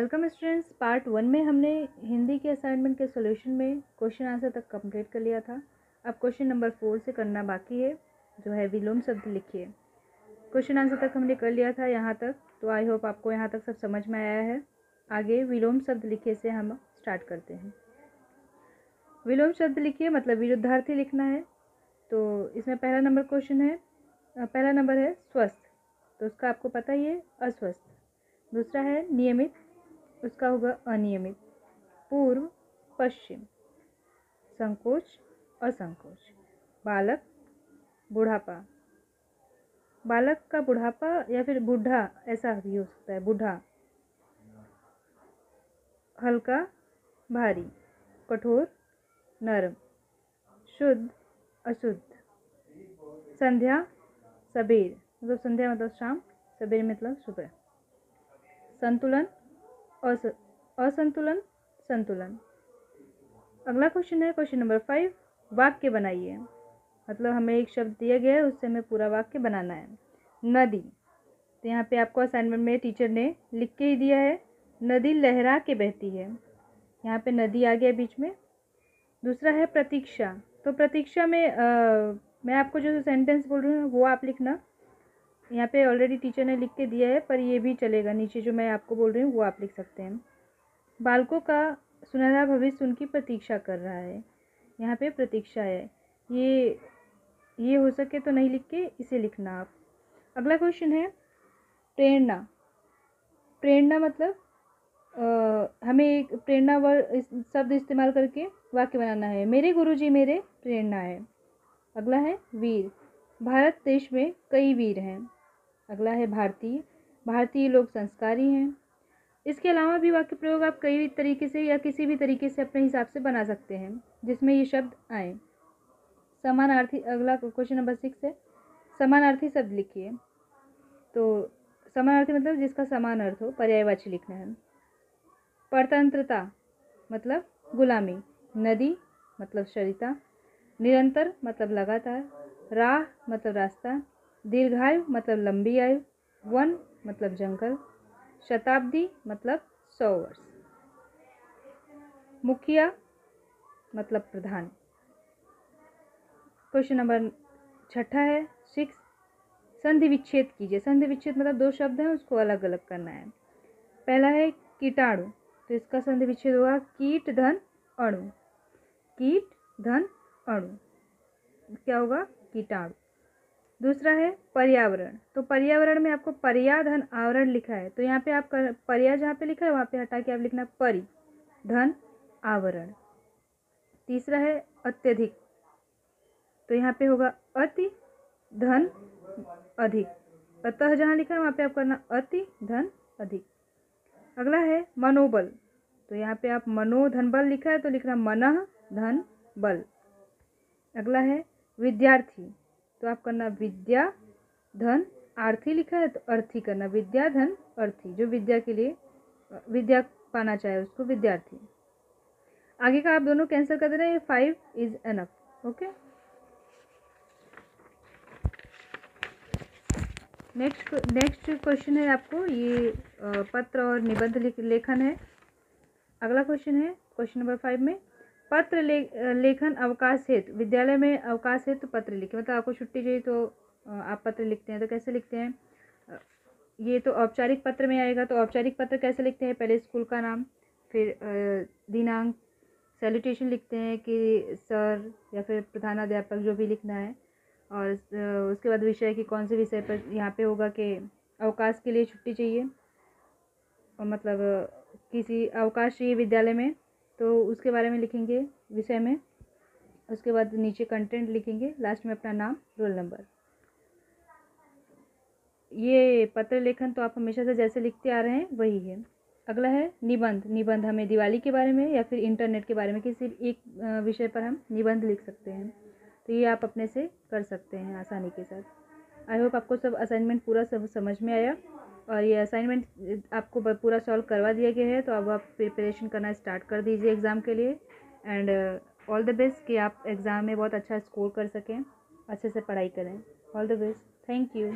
Welcome students, part one में हमने हिंदी के असाइनमेंट के सॉल्यूशन में क्वेश्चन आंसर तक कंप्लीट कर लिया था। अब क्वेश्चन नंबर फोर से करना बाकी है, जो है विलोम शब्द लिखिए। क्वेश्चन आंसर तक हमने कर लिया था यहाँ तक तो आई होप आपको यहाँ तक सब समझ में आया है। आगे विलोम शब्द लिखिए से हम स्टार्ट करते हैं। विलोम शब्द लिखिए मतलब विरुद्धार्थी लिखना है। तो इसमें पहला नंबर क्वेश्चन है पहला नंबर है स्वस्थ तो उसका आपको पता ही है, अस्वस्थ। दूसरा है नियमित उसका होगा अनियमित। पूर्व, पश्चिम, संकोच, असंकोच। बालक, बुढ़ापा। बालक का बुढ़ापा या फिर बूढ़ा, ऐसा भी हो सकता है, बूढ़ा। हल्का, भारी, कठोर, नरम, शुद्ध, अशुद्ध। संध्या, सबेर। मतलब संध्या मतलब शाम, सबेर मतलब सुबह। संतुलन अस असंतुलन संतुलन. अगला क्वेश्चन है क्वेश्चन नंबर फाइव वाक्य बनाइए. मतलब हमें एक शब्द दिया गया है उससे हमें पूरा वाक्य बनाना है. नदी. तो यहाँ पे आपको असाइनमेंट में टीचर ने लिख के ही दिया है नदी लहरा के बहती है. यहाँ पे नदी आ गया बीच में. दूसरा है प्रतीक्षा. तो प्रतीक्षा में आ, मैं आपको जो सेंटेंस बोल रही हूँ वो आप लिखना. यहाँ पे ऑलरेडी टीचर ने लिख के दिया है पर ये भी चलेगा नीचे जो मैं आपको बोल रही हूँ वो आप लिख सकते हैं। बालकों का सुनहरा भविष्य उनकी प्रतीक्षा कर रहा है। यहाँ पे प्रतीक्षा है। ये ये हो सके तो नहीं लिख के इसे लिखना आप। अगला क्वेश्चन है प्रेरणा। प्रेरणा मतलब आ, हमें एक प्रेरणा वर्ड शब्द इस्तेमाल करके वाक्य बनाना है। मेरे गुरुजी मेरे प्रेरणा है। अगला है वीर। भारत देश में कई वीर हैं। अगला है भारतीय। भारतीय लोग संस्कारी हैं। इसके अलावा भी वाक्य प्रयोग आप कई तरीके से या किसी भी तरीके से अपने हिसाब से बना सकते हैं, जिसमें ये शब्द आए। समानार्थी, अगला क्वेश्चन नंबर सिक्स है। समानार्थी शब्द लिखिए। तो समानार्थी मतलब जिसका समान अर्थ हो, पर्यायवाची लिखना है। परतंत्रता मतलब गुलामी। नदी मतलब सरिता। निरंतर मतलब लगातार। राह मतलब रास्ता। दीर्घायु मतलब लंबी आयु, वन मतलब जंगल, शताब्दी मतलब सौ वर्ष। मुखिया मतलब प्रधान। क्वेश्चन नंबर छठा है, सिक्स। संधि विच्छेद कीजिए। संधि विच्छेद मतलब दो शब्द हैं, उसको अलग अलग करना है। पहला है कीटाणु तो इसका संधि विच्छेद होगा कीट, धन, अणु। कीट, धन, अणु। क्या होगा? कीटाणु। दूसरा है पर्यावरण। तो पर्यावरण में आपको पर्या धन, आवरण लिखा है। तो यहाँ पे आप कर पर्या जहाँ पे लिखा है, वहाँ पे हटा के आप लिखना परि, धन, आवरण। तीसरा है अत्यधिक। तो यहाँ पे होगा अति, धन, अधिक। अतः जहाँ लिखा है, वहाँ पे आप करना अति, धन, अधिक। अगला है मनोबल। तो यहाँ पे आप मनो, धन, बल लिखा है तो लिखना मन, धन, बल। अगला है विद्यार्थी। तो आप करना विद्या, धन आर्थी लिखा है तो अर्थी करना विद्या, धन, अर्थी, जो विद्या के लिए, विद्या पाना चाहे उसको विद्यार्थी। आगे का आप दोनों कैंसिल कर देना ये five is enough okay next next question है आपको, ये पत्र और निबंध लेखन है। अगला क्वेश्चन है क्वेश्चन नंबर फाइव में। पत्र ले, लेखन अवकाश हेतु विद्यालय में अवकाश हेतु पत्र लिखे। मतलब आपको छुट्टी चाहिए तो आप पत्र लिखते हैं तो कैसे लिखते हैं? ये तो औपचारिक पत्र में आएगा तो औपचारिक पत्र कैसे लिखते हैं? पहले स्कूल का नाम फिर दिनांक सैल्यूटेशन लिखते हैं कि सर या फिर प्रधानाध्यापक जो भी लिखना है। और उसके बाद विषय की कौन से विषय पर यहाँ पे होगा कि अवकाश के लिए छुट्टी चाहिए। और मतलब किसी अवकाश चाहिए विद्यालय में तो उसके बारे में लिखेंगे विषय में। उसके बाद नीचे कंटेंट लिखेंगे। लास्ट में अपना नाम रोल नंबर ये पत्र लेखन तो आप हमेशा से जैसे लिखते आ रहे हैं, वही है। अगला है निबंध। निबंध हमें दिवाली के बारे में या फिर इंटरनेट के बारे में किसी एक विषय पर हम निबंध लिख सकते हैं। तो ये आप अपने से कर सकते हैं आसानी के साथ। आई होप आपको सब असाइनमेंट पूरा सब समझ में आया। और ये असाइनमेंट आपको पूरा सॉल्व करवा दिया गया है तो अब आप प्रिपरेशन करना स्टार्ट कर दीजिए एग्ज़ाम के लिए। एंड ऑल द बेस्ट कि आप एग्ज़ाम में बहुत अच्छा स्कोर कर सकें, अच्छे से पढ़ाई करें। All the best thank you